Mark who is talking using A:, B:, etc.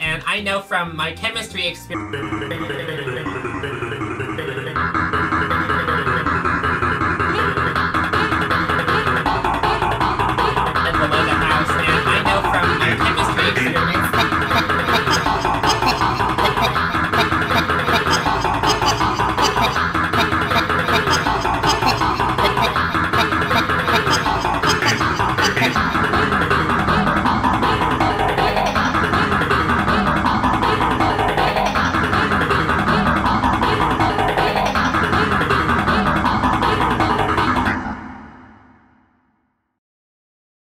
A: and I know from my chemistry experience